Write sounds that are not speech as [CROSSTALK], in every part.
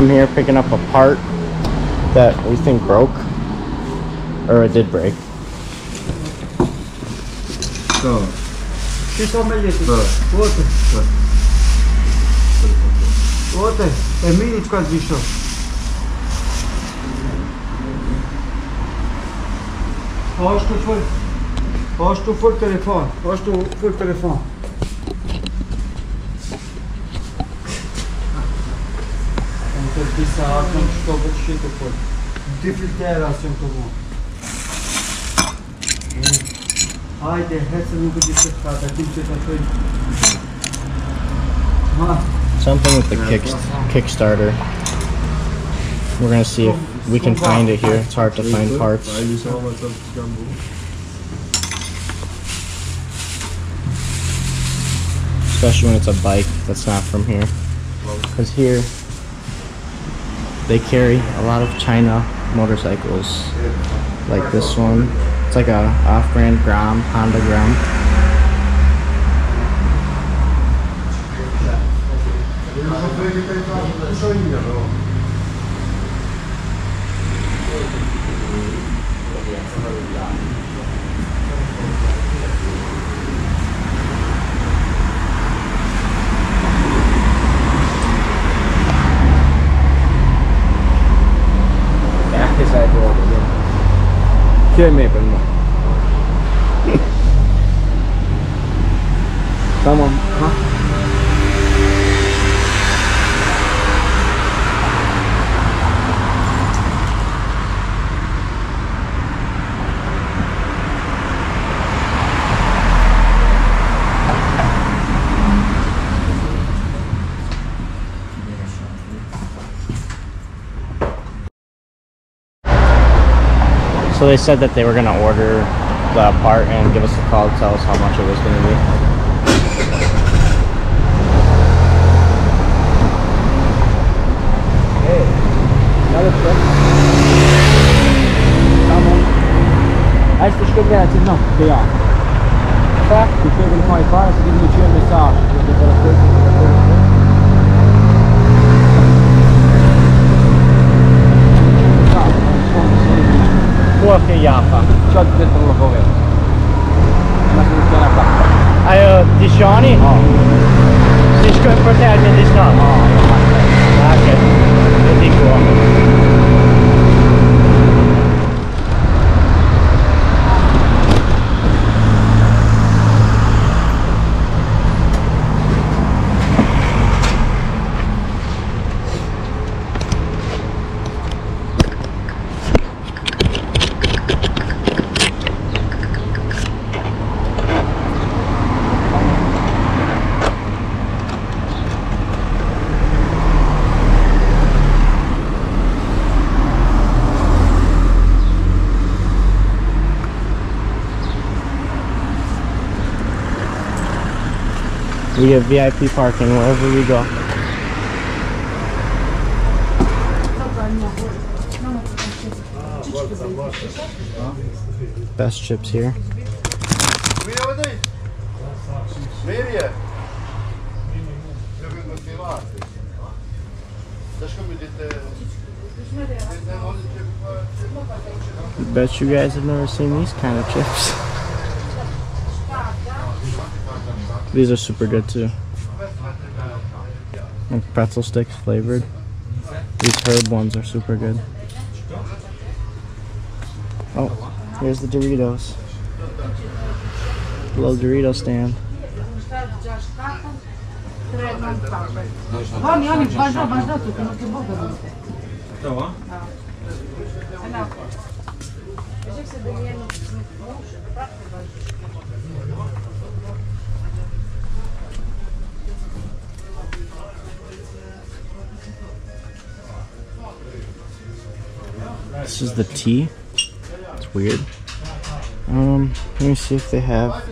GoPro. I'm here picking up a part that we think broke. Or it did break. So, Ci sono meglietti. Da. Ote, da. ote. Emilić kad višao. Hast du voll, hast du voll Telefon? Hast du voll Telefon? Ce te faci. Something with the kick Kickstarter. We're gonna see if we can find it here. It's hard to find parts. Especially when it's a bike that's not from here. Because here, they carry a lot of China motorcycles, like this one. It's like a off-brand Grom, Honda Grom. Şey mi yapalım? tamam. They said that they were gonna order the part and give us a call to tell us how much it was gonna be. Hai să știi că nu, că ia. Fac, tu trebuie mai fare să din ce mesaj. qualche jaffa. C'ho dentro lo cover. Una soluzione ah, fatta. Hai uh, Dishoni? No. Disco in proteggio di sta? No, no, no. Ah, ok. Get VIP parking wherever we go. Best chips here. Bet you guys have never seen these kind of chips. These are super good too. Like pretzel sticks flavored. These herb ones are super good. Oh, here's the Doritos. Little Dorito stand. This is the tea. It's weird. Um, let me see if they have.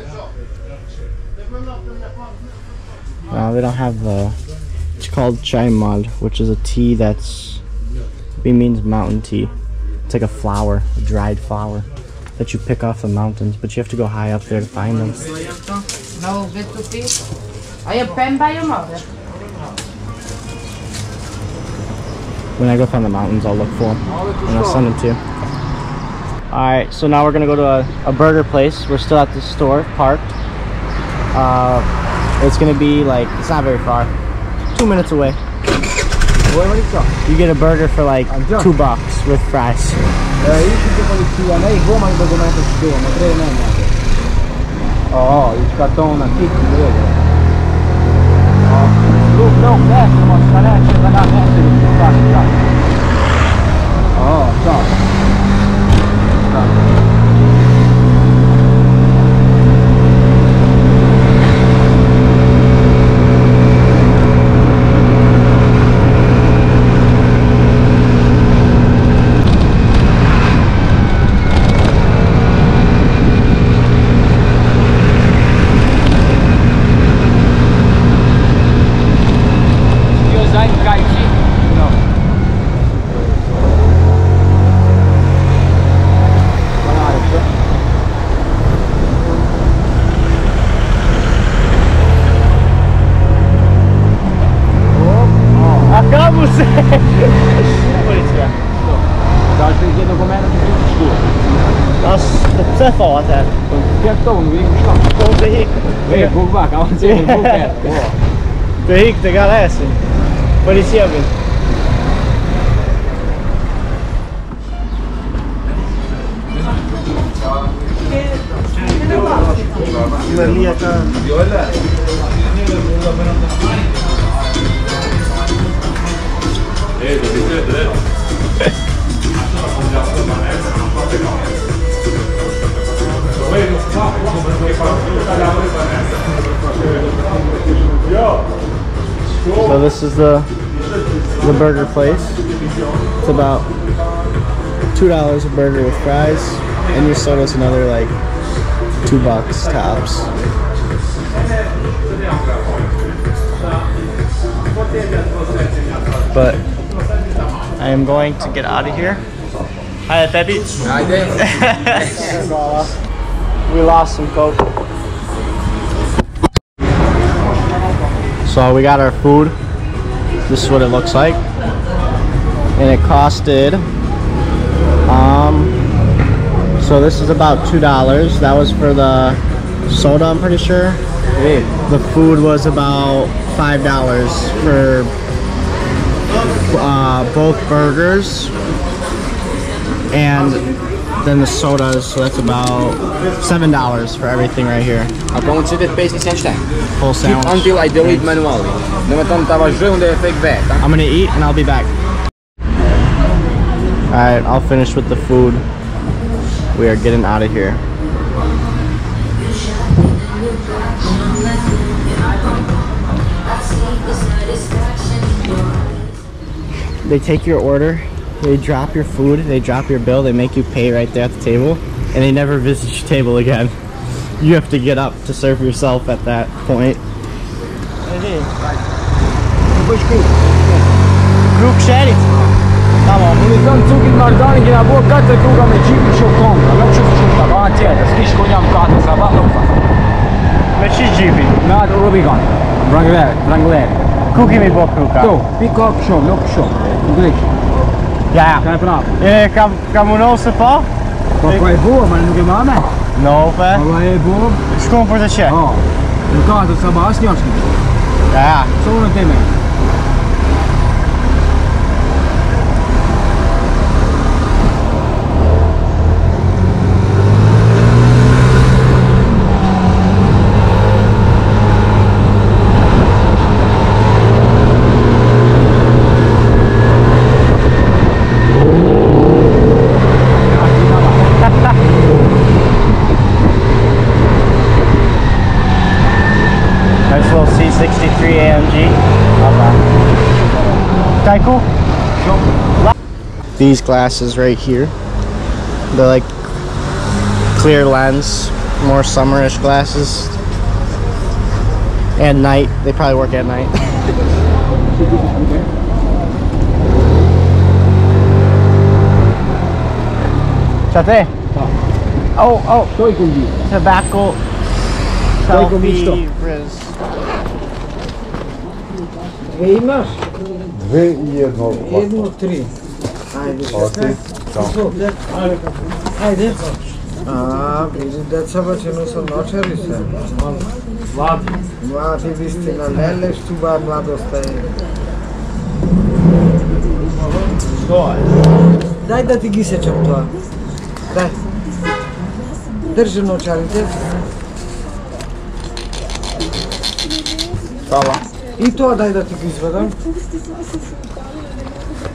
No, they don't have the. It's called chai mud, which is a tea that's. It means mountain tea. It's like a flower, a dried flower that you pick off the mountains, but you have to go high up there to find them. No, get to piece. A je pemba i omove. When I go find the mountains, I'll look for them and I'll send them to you. Alright, so now we're gonna go to a, a burger place. We're still at the store, parked. Uh, it's gonna be like, it's not very far. Two minutes away. You get a burger for like two bucks with fries. Eh, ci devo di più, a me in Roma il documento ci devo, 哦，这样。Sim, qualquer. Henrique, te. Parecia-me. So this is the the burger place. It's about two dollars a burger with fries, and your soda's another like two bucks tops. But I am going to get out of here. Hi, baby. [LAUGHS] we lost some coke. So we got our food. This is what it looks like. And it costed um so this is about two dollars. That was for the soda I'm pretty sure. Hey. The food was about five dollars for uh, both burgers and then the sodas, so that's about seven dollars for everything right here. Unë qytet 50 cent shtem. Full sandwich. until I delete manually. Në me tonë të vazhdoj unë dhe e fake vet. I'm gonna eat and I'll be back. Alright, I'll finish with the food. We are getting out of here. They take your order, they drop your food, they drop your bill, they make you pay right there at the table, and they never visit your table again. [LAUGHS] You have to get up to serve yourself at that point. Group sharing. Tamam. Unë i cukit mardani kina bo 4 kruga me qipi që kontra. Nuk që të shumë të ba tjetër. S'ki shkon jam 4 sa ba nuk. Me që gjipi? Me atë Rubicon. Wrangler, Wrangler. Ku kemi bo kruka? Tu, pick shumë, nuk shumë. Ngrish. Ja. Ka e prapë. E kam kam unë se po? Po po e bo, ma nuk e ma me. No, pe. Po po e bo. Shkon për të qe. O. Nuk ka atë sa ba asë një është. Ja. Sa unë të me. These glasses right here. They're like clear lens, more summerish glasses. And night. They probably work at night. [LAUGHS] Ciao Oh, oh, Stoj ku ndi. tobacco. Daj go mi Selfie. Riz. E imash? Dve i jedno tri. Ајде. Да. Ајде. А, види деца баче, но се ночери се. Млади. Млади, вистина, не лештува младоста е. Што е? Дај да ти ги сечам тоа. Дај. Држи ночарите. Хвала. И тоа дај да ти ги изведам.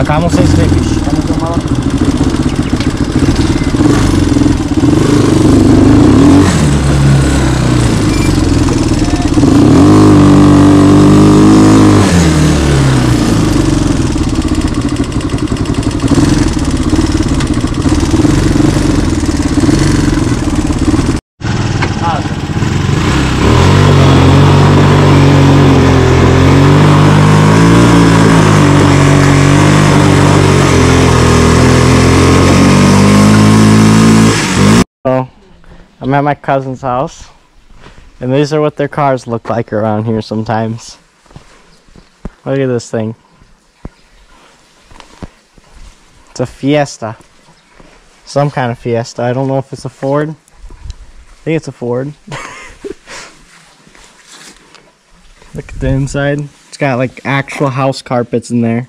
Acabam sem serviço. I'm at my cousin's house, and these are what their cars look like around here sometimes. Look at this thing. It's a Fiesta. Some kind of Fiesta. I don't know if it's a Ford. I think it's a Ford. [LAUGHS] Look at the inside. It's got like actual house carpets in there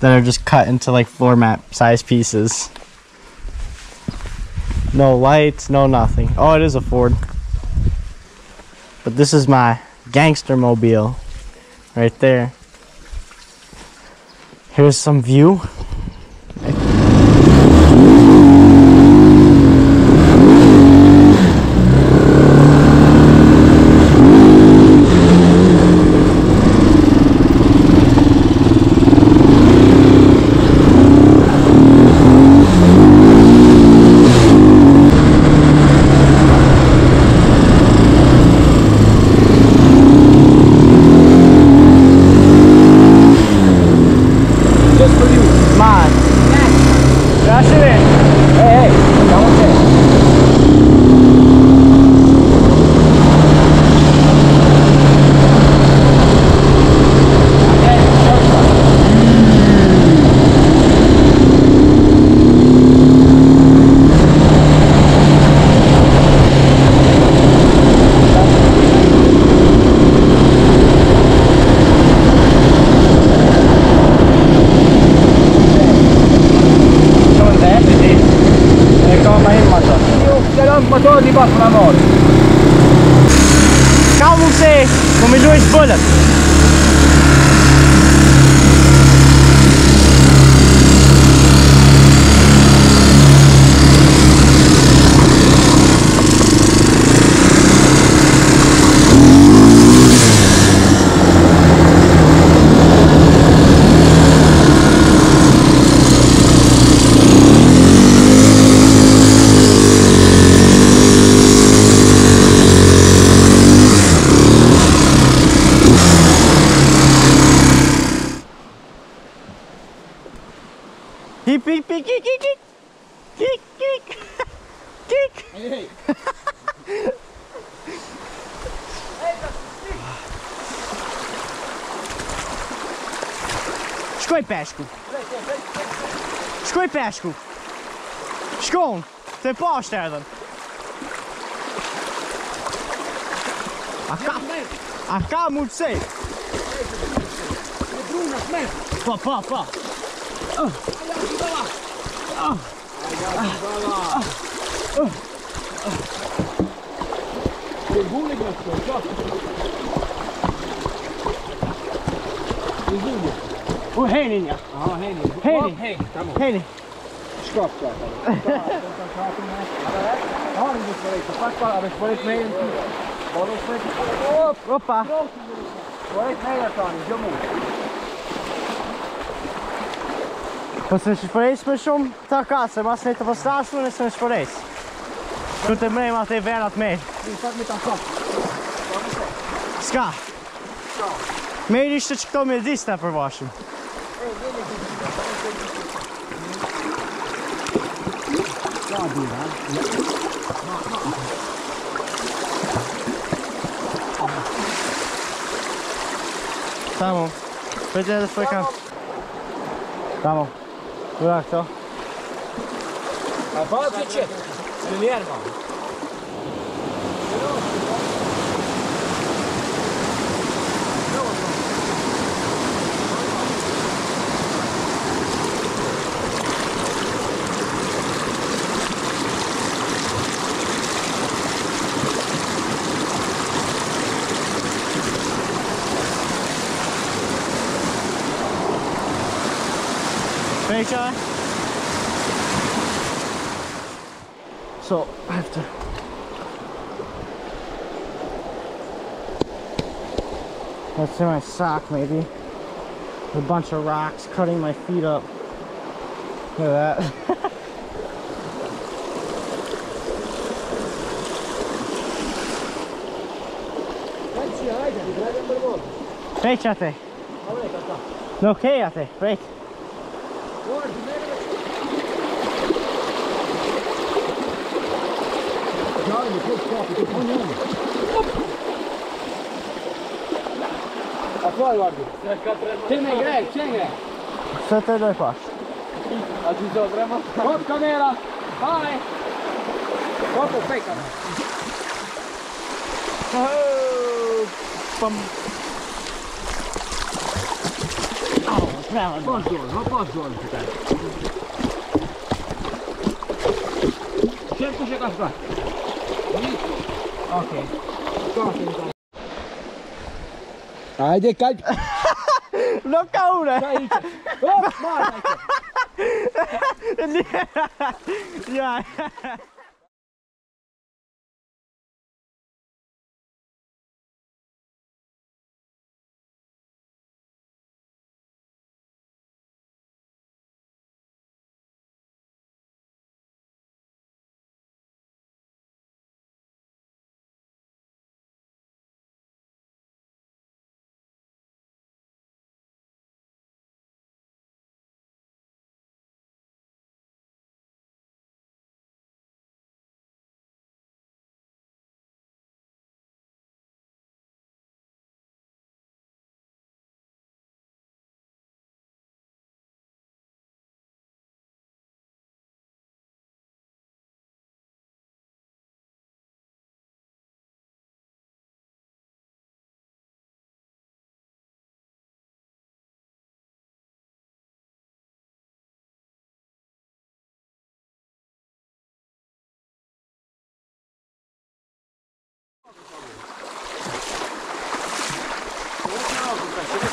that are just cut into like floor mat size pieces. No lights, no nothing. Oh, it is a Ford. But this is my gangster mobile right there. Here's some view. Skoj peshku. Skoj peshku. Shkon, të pashtë edhe. A ka, a ka muito cedo brunat me. Pa, pa, pa. Uh. Uh. Uh. Përgulli me të të të të të të të të O Henning, ja. Ah, Henning. Henning. Henning. Henning. Skapka. Hvala lepa. Pač pa, ampak spored mejen tu. Bodo spored. Opa. Spored meja tam, idemo. Ko sem še prej smešom, taka sem, jaz sem to poslašil, ne sem še prej. Tudi mrej ima te verat mej. Tako mi tam kap. Ska. Ska. Meriš se, če kdo mi je disna pri vašem. Samo, będzie swój kamp. Samo, jak to? A bardzo cię, Guillermo. That's in my sock, maybe. A bunch of rocks cutting my feet up. Look at that. Pensi, haide, ti prendi un bel volto. Fechate. Vabbè, cazzo. No, quédate. Break. Guardi, bene. Gianni, che scoppi, var vardı. Çene gel, çene. Sete de pas. Aziz odrema. Hop kamera. Vai. Hop, fai kamera. Pam. Au, bravo. Buongiorno, buongiorno. Cerco c'è cosa fa. Ok. Cosa Aj, de kaď. [LAUGHS] No kaure. [LAUGHS]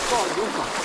Coyuca.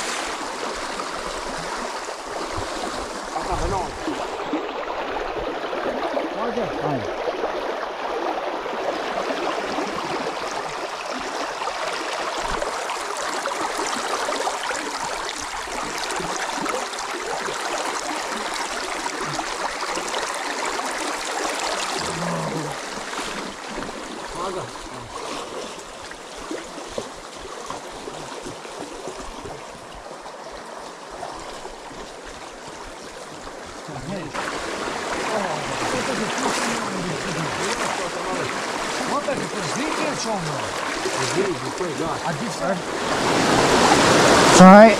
It's alright.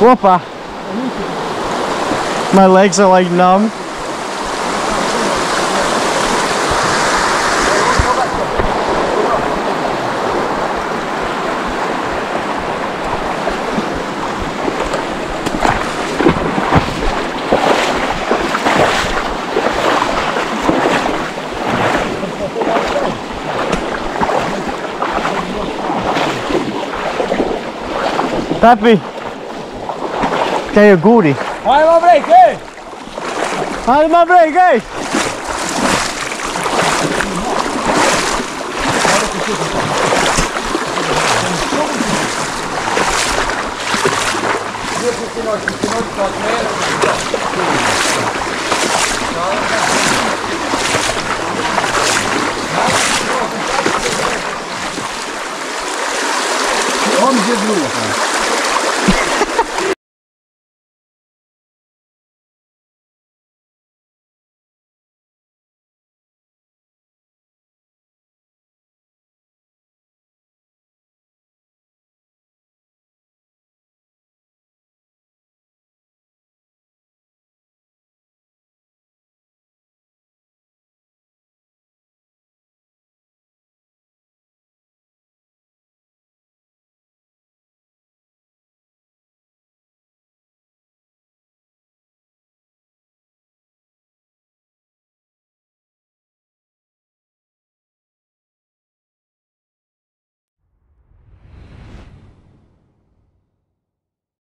Whoopa. My legs are like numb. Tapi. Kijk je goody. Hou maar break, hé! Hou maar break, hé! Thank you. вам дежурка. [LAUGHS]